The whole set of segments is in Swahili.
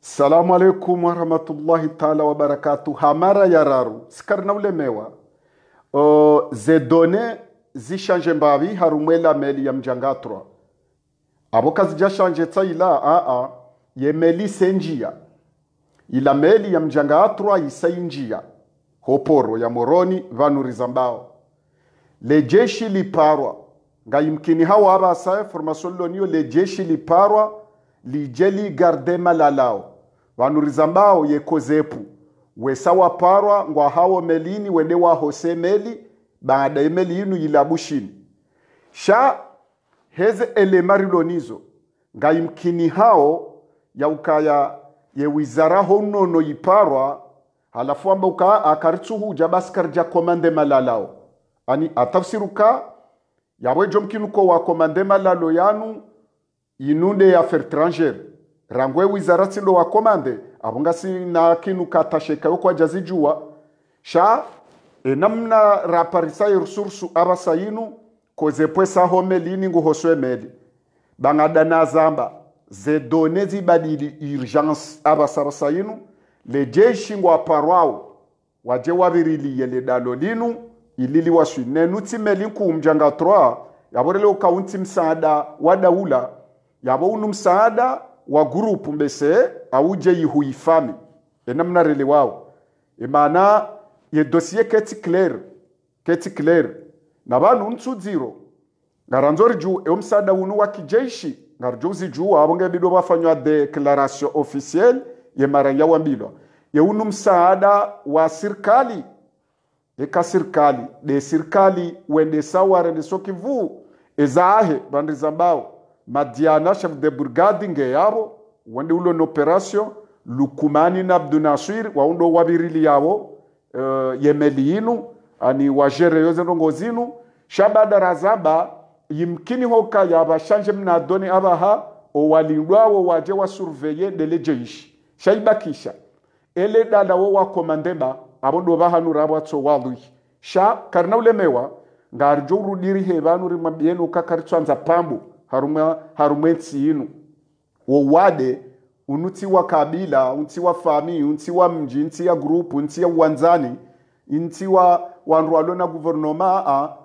salamu alaikum warahmatullahi taala wabarakatu hamara yararu sikarina ulemewa. Uh, zedone zishanje mbavi harumwela meli ya mjangatrwa abo kazijashanje tsaila aa ye meli senjia ila meli ya mjangatrwa isainjia hoporo ya moroni vanuriza mbao. Lejeshi liparwa ngayimkini hawa abasaye formation loniyo lejeshi liparwa lije garde malalao. Vanuriza mbao yekozepu wesa waparwa ngwa hawo melini wende wahose meli baada emeli inu yilabushini. Sha heze elema rilonizo ngayimkini hao yaukaya ye wizara honono yiparwa halafu amba uka akaritsuhuja basi ja komande malalao. Ani atafsiruka yawe mkinuko wa komande malalo yanu inunde ya affaire étrangère rangwe wizara tsindo wa komande. Abunga si na kinu katasheka yo kwa jazijua sha e namna raparisa resursu abasa yinu koze pwesa home lini nguhoswe meli. Bangada na zamba ze données zibadili urgence abasa basa yinu le jeshi ngwa parwao waje wabiriliye yele dalo linu ilili waswi nenu tsimeli nkumjanga 3 yaborele ukaunti msaada wa daula yabo unu msaada wa grupu mbese awuje yihuifami enamna rele wao. Emana ye dossier keti clair keti clair na banu ntsudziro ngaranzori juu e msaada unu wa kijeshi ngarjo ziju abo ngebido bafanywa declaration officielle ye maranya wambilwa ye unu msaada wa serikali eka serikali de serikali wende saware de sokivu ezahe bandiza mbao madiana chef de brigade nge yabo wende ulo operation lukumani na abdunasir waundo wabirili yabo uh, yemeli yinu ani wajere yoze ndongo zinu. Shabada razaba yimkini hoka yaba shanje mnadoni abaha owalindwawo waje wasurveye dele jeishi shaibakisha ele dada wo wakomandemba abo do bahanura abo atso walui sha karna ulemewa ngarjo urudiri hebanu rimabiyenu kakaritswanza pambo harumwe harumwe tsinu. Wo wade unutsi wa kabila unti wa fami unti wa mji unti ya grupu unti ya uwanzani unti wa wandu walona guvernoma a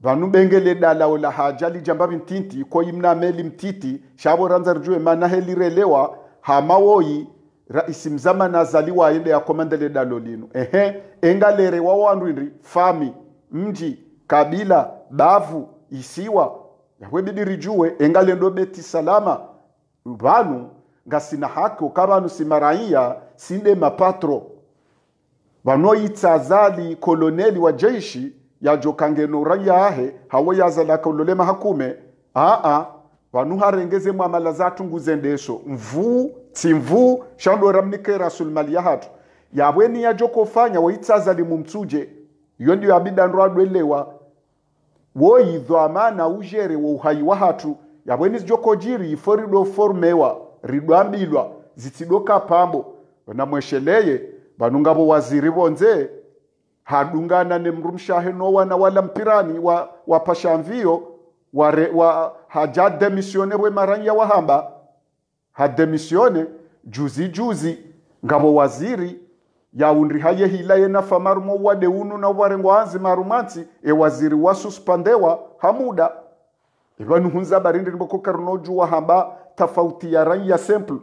vanu bengele dala la haja lijamba mtinti ko imna meli mtiti shabo ranza rjue mana helirelewa hamawoyi raisi mzama nazaliwa ya yakomandele dalo lino ehe engalere wa wandu indri fami mji kabila bavu isiwa yahwebidi rijue engalendo beti salama. Vanu ngasina haki ukavanu simaraia sinde mapatro. Vanoitsazali koloneli wa jeshi yajokangeno raia ahe hawo yazalaka kololema hakume aa vanu harengeze mwamala zatu nguzendesho. Mvuu tsimvuu shandora mnike rasulmali ya hatu yabweni yajokofanya woitsazali mumtsuje. Iyo ndiyo abidandro adwelewa woyidho na ujere wo uhai wa hatu yabweni zijokojiri ifo rido formewa ridwambilwa zitsidoka pambo vanamwesheleye vanungavo waziri vonze hadungana nemrumshahe nowana wala mpirani wa, wa pashamvio wa, wa haja demisione we maranya wahamba. Hademisione juzi juzi ngavo waziri yaundri haye hila yena famarumo wade unu na warengo anzi marumansi e waziri wa suspandewa hamuda ivanuhunza barindi mboko karnojuwa hamba tafauti ya rai ya simple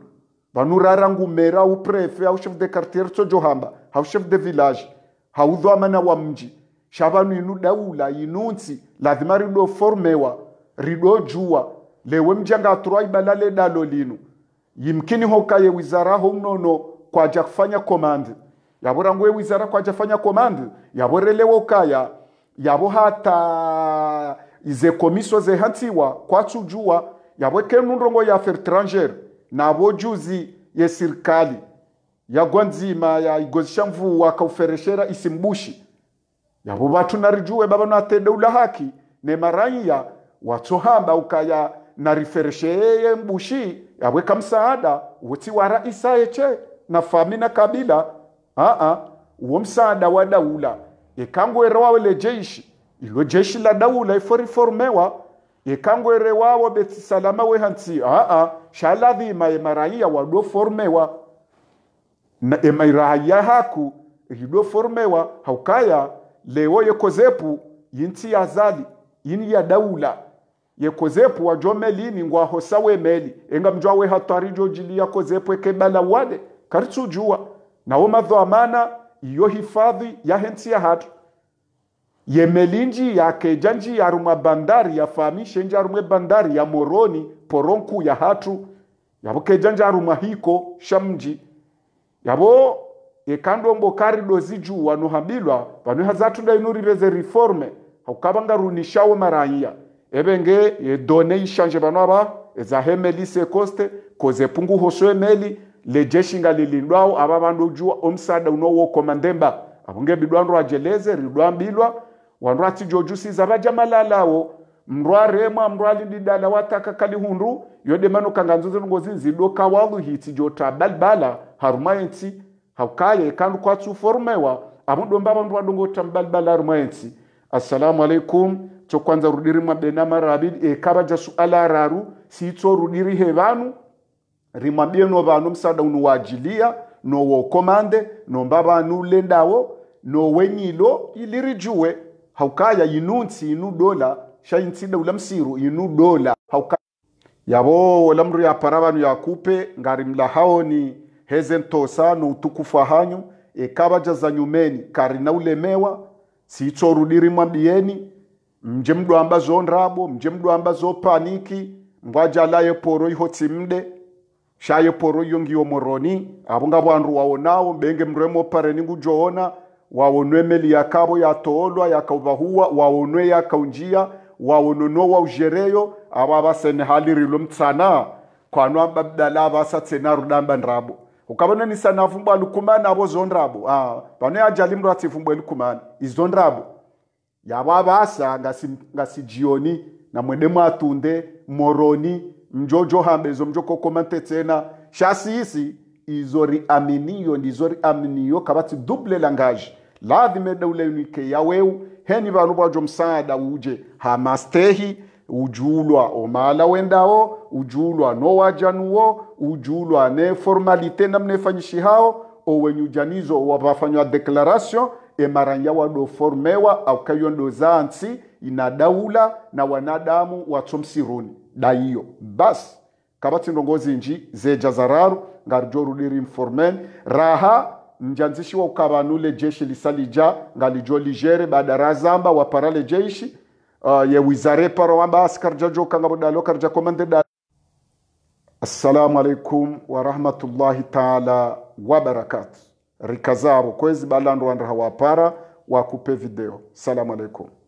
vanurara ngumera au prefe au chef de quartier tojo hamba au chef de village. Haudho amana wa mji. Shavanu inu daula inunsi lazima rido formewa rido jua. Lewe mjanga aturwa ibalale dalo linu. Yimkini hokaye wizara homnono kwaja kufanya yabo rangwe wizara kwaja fanya komande yabo relewo kaya yabo hata ize komiso ze hantiwa kwatsujua yabo kenu ndongo ya affaire étrangère. Nabo juzi ye serikali yagwa nzima ya igozisha mvuu akaufereshera isimbushi. Yabo batu narijue baba natede ula haki. Ne maraiya watsohamba ukaya nariferesheye mbushi. Yabweka msaada wuti wa raisa eche na fami na kabila aa uwo msaada wa daula. Ikangwera wawele jeshi ilo jeshi la daula iforiformewa. Ikangwere wawo beti salama we hansi. Aa shaladhima emaraia wado formewa na emairaia haku rido formewa haukaya lewo yekozepu yinti yazali yini ya daula. Yekozepu wajo melini ngwahosa we meli. Enga mjwa we hatari jojili ya kozepu ekebala wale karitujua nawo madho amana iyo hifadhi ya hensi ya hatu. Yemelinji yakeja nji yarumwa bandari yafahamishe nji arumwe bandari ya moroni poronku ya hatu. Yabo keja nji arumwa hiko shamji. Yabo ekandombo karido zijuwa nohambilwa pano hazatunda inuriveze reforme. Haukabanga runishawo maraiya ebenge edone ishanje vanu ava ezahemelise koste koze pungu hoso emeli lejeshi nga lilindwao aba bandu jua omsada unowo komandemba abunge bidwandu ajeleze ridwambilwa wandu atijojusiza bajamalalawo mndu mrwaremwa mndu alindidala wataka kalihundu yode mano kanganzuze ngozi zido kawalu hiti jota balbala harumayenti hakaye kandu kwatsu formewa amudomba bandu wadongo tambalbala haruma enti. Assalamu alaikum. Chokwanza rudiri mabena marabidi e kabaja suala raru sitso rudiri he banu rimwambie no banu msada unuwajilia no wokomande no mbaba nulendawo no wenyilo ilirijuwe haukaya yinunsi inu dola shayinsida ula msiru inu dola. Haukaya yabo wala mru ya parabanu yakupe ngari mlahao ni heze ntosa no utukufu hanyu e kabaja za nyumeni karina ulemewa sitso rudiri mwambieni mje mdwamba zondrabo mje mdwamba zopaniki zo paniki mbwaja laye poro iho timde shaye poro iyo ngiyo moroni. Abunga bwandu waonao mbenge mremo pare ningu joona. Waonwe meli yakabo yatoolwa yakauvahuwa wawonwe yakaunjia waonono wa ujereyo aba basene halirilo mtsana. Kwano ababdala basa tsena rudamba ndrabo ukabona ni sana vumbwa lukumana abo zondrabo ah bano ajali mro ativumbwa lukumana. Izondrabo yabo abasa ngasi jioni. Na mwende mwatunde moroni mjojo hambezo mjoko komante tena shasisi izori aminiyo ndizori aminiyo kabati double langage lazima ule unike yaweu heni vanu vajo msaada uje. Hamastehi ujulwa omala wendawo ujulwa no wajanuwo ujulwa ne formalite namnefanyishi hao owenyujanizo wavafanywa declaration emaranya wado formewa au kayondo zansi ina daula na wanadamu watsomsiruni daiyo basi kabati ndongozi nji zeja zararu ngarjorudiri informen raha njanzishi wa ukabanule jeshi lisalija ngalijo ligere baada razamba waparale jeshi uh, ye wizare paro wamba askar jajo kangabo dalo karja komande da. Assalamu alaikum wa rahmatullahi taala wa barakatuh. Rikazabo kwezi balando para wa wakupe video. Salamu alaikum